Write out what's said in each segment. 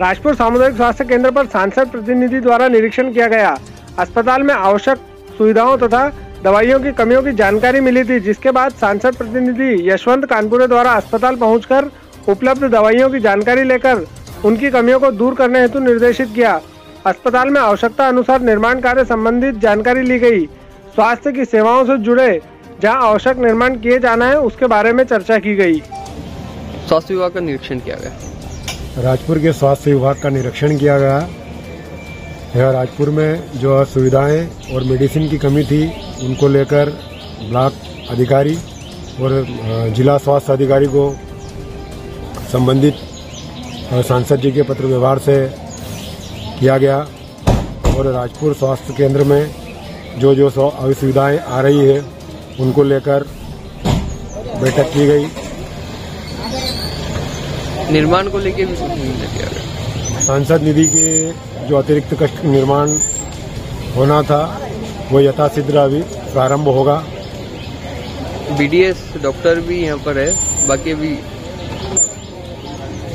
राजपुर सामुदायिक स्वास्थ्य केंद्र पर सांसद प्रतिनिधि द्वारा निरीक्षण किया गया। अस्पताल में आवश्यक सुविधाओं तथा दवाइयों की कमियों की जानकारी मिली थी, जिसके बाद सांसद प्रतिनिधि यशवंत कानपुरे द्वारा अस्पताल पहुंचकर उपलब्ध दवाइयों की जानकारी लेकर उनकी कमियों को दूर करने हेतु निर्देशित किया। अस्पताल में आवश्यकता अनुसार निर्माण कार्य संबंधित जानकारी ली गई। स्वास्थ्य की सेवाओं से जुड़े जहाँ आवश्यक निर्माण किए जाना है, उसके बारे में चर्चा की गई। स्वास्थ्य विभाग का निरीक्षण किया गया। राजपुर के स्वास्थ्य विभाग का निरीक्षण किया गया। यह राजपुर में जो सुविधाएँ और मेडिसिन की कमी थी, उनको लेकर ब्लॉक अधिकारी और जिला स्वास्थ्य अधिकारी को संबंधित सांसद जी के पत्र व्यवहार से किया गया और राजपुर स्वास्थ्य केंद्र में जो जो सुविधाएँ आ रही है, उनको लेकर बैठक की गई। निर्माण को लेकर भी किया गया सांसद निधि के जो अतिरिक्त कष्ट निर्माण होना था वो यथासिद्ध अभी प्रारंभ होगा। बीडीएस डॉक्टर भी यहाँ पर है बाकी भी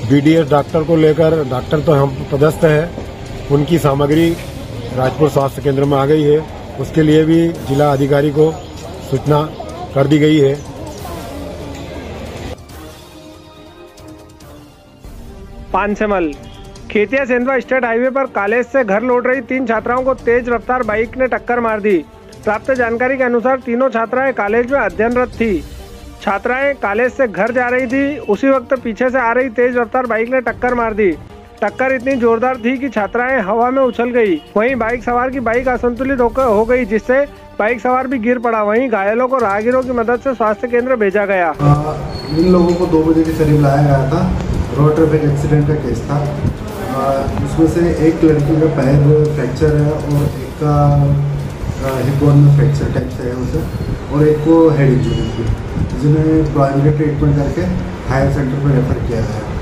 बीडीएस डॉक्टर को लेकर डॉक्टर तो हम पदस्थ है। उनकी सामग्री राजपुर स्वास्थ्य केंद्र में आ गई है। उसके लिए भी जिला अधिकारी को सूचना कर दी गई है। पानसेमल। खेतिया सेंधवा स्टेट हाईवे पर कॉलेज से घर लौट रही तीन छात्राओं को तेज रफ्तार बाइक ने टक्कर मार दी। प्राप्त जानकारी के अनुसार तीनों छात्राएँ कॉलेज में अध्ययनरत थी। छात्राएँ कॉलेज से घर जा रही थी, उसी वक्त पीछे से आ रही तेज रफ्तार बाइक ने टक्कर मार दी। टक्कर इतनी जोरदार थी कि छात्राएँ हवा में उछल गई। वहीं बाइक सवार की बाइक असंतुलित होकर हो गई, जिससे बाइक सवार भी गिर पड़ा। वहीं घायलों को राहगीरों की मदद से स्वास्थ्य केंद्र भेजा गया। इन लोगों को दो बजे के करीब लाया गया था। रोड ट्रैफ़िक एक्सीडेंट का केस था। उसमें से एक लड़की का पैर फ्रैक्चर है और एक का हिप बोन में फ्रैक्चर टाइप से है उसे, और एक को हेड इंजरी थी जिन्हें प्राइमरी ट्रीटमेंट करके हायर सेंटर पर रेफर किया गया।